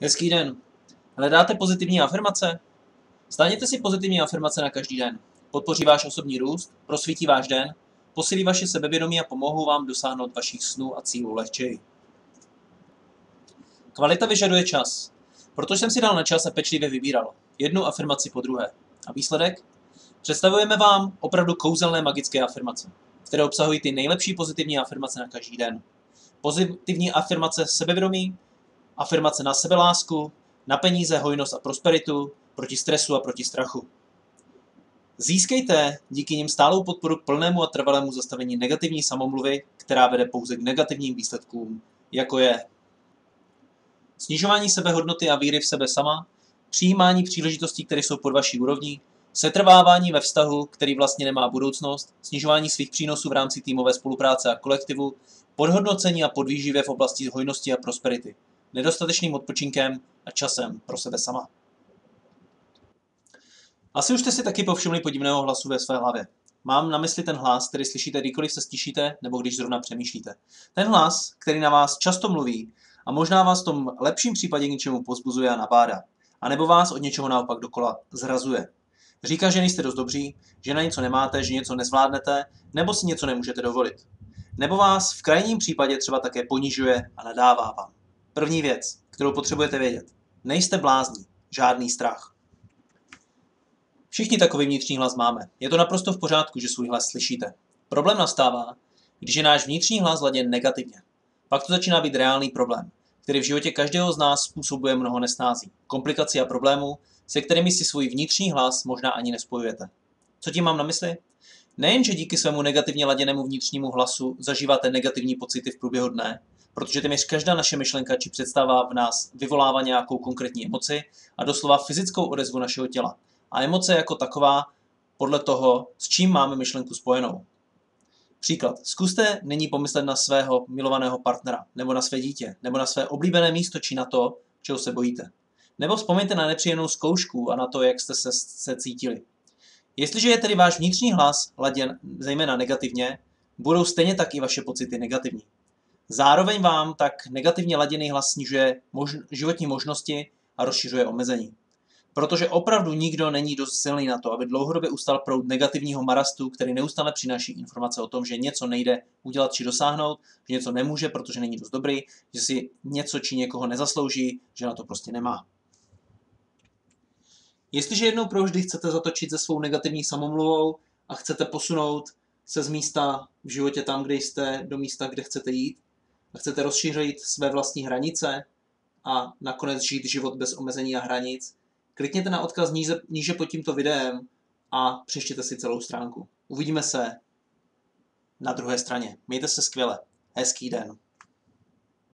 Hezký den. Hledáte pozitivní afirmace? Stáhněte si pozitivní afirmace na každý den. Podpoří váš osobní růst, prosvítí váš den, posílí vaše sebevědomí a pomohou vám dosáhnout vašich snů a cílů lehčeji. Kvalita vyžaduje čas. Proto jsem si dal na čas a pečlivě vybíral. Jednu afirmaci po druhé. A výsledek? Představujeme vám opravdu kouzelné magické afirmace, které obsahují ty nejlepší pozitivní afirmace na každý den. Pozitivní afirmace sebevědomí, afirmace na sebelásku, na peníze, hojnost a prosperitu, proti stresu a proti strachu. Získejte díky nim stálou podporu k plnému a trvalému zastavení negativní samomluvy, která vede pouze k negativním výsledkům, jako je snižování sebehodnoty a víry v sebe sama, přijímání příležitostí, které jsou pod vaší úrovní, setrvávání ve vztahu, který vlastně nemá budoucnost, snižování svých přínosů v rámci týmové spolupráce a kolektivu, podhodnocení a podvýživě v oblasti hojnosti a prosperity nedostatečným odpočinkem a časem pro sebe sama. Asi už jste si taky povšimli podivného hlasu ve své hlavě. Mám na mysli ten hlas, který slyšíte kdykoliv se stišíte nebo když zrovna přemýšlíte. Ten hlas, který na vás často mluví a možná vás v tom lepším případě k něčemu pozbuzuje a nabádá. A nebo vás od něčeho naopak dokola zrazuje. Říká, že nejste dost dobří, že na něco nemáte, že něco nezvládnete, nebo si něco nemůžete dovolit. Nebo vás v krajním případě třeba také ponižuje a nadává vám. První věc, kterou potřebujete vědět. Nejste blázni, žádný strach. Všichni takový vnitřní hlas máme. Je to naprosto v pořádku, že svůj hlas slyšíte. Problém nastává, když je náš vnitřní hlas laděn negativně. Pak to začíná být reálný problém, který v životě každého z nás způsobuje mnoho nesnází, komplikací a problémů, se kterými si svůj vnitřní hlas možná ani nespojujete. Co tím mám na mysli? Nejen, že díky svému negativně laděnému vnitřnímu hlasu zažíváte negativní pocity v průběhu dne, protože téměř každá naše myšlenka či představa v nás vyvolává nějakou konkrétní emoci a doslova fyzickou odezvu našeho těla. A emoce jako taková podle toho, s čím máme myšlenku spojenou. Příklad. Zkuste nyní pomyslet na svého milovaného partnera, nebo na své dítě, nebo na své oblíbené místo, či na to, čeho se bojíte. Nebo vzpomeňte na nepříjemnou zkoušku a na to, jak jste se, se cítili. Jestliže je tedy váš vnitřní hlas laděn zejména negativně, budou stejně tak i vaše pocity negativní. Zároveň vám tak negativně laděný hlas snižuje mož- životní možnosti a rozšiřuje omezení. Protože opravdu nikdo není dost silný na to, aby dlouhodobě ustal proud negativního marastu, který neustále přináší informace o tom, že něco nejde udělat či dosáhnout, že něco nemůže, protože není dost dobrý, že si něco či někoho nezaslouží, že na to prostě nemá. Jestliže jednou provždy chcete zatočit se svou negativní samomluvou a chcete posunout se z místa v životě tam, kde jste, do místa, kde chcete jít, chcete rozšířit své vlastní hranice a nakonec žít život bez omezení a hranic, klikněte na odkaz níže, níže pod tímto videem a přeštěte si celou stránku. Uvidíme se na druhé straně. Mějte se skvěle. Hezký den.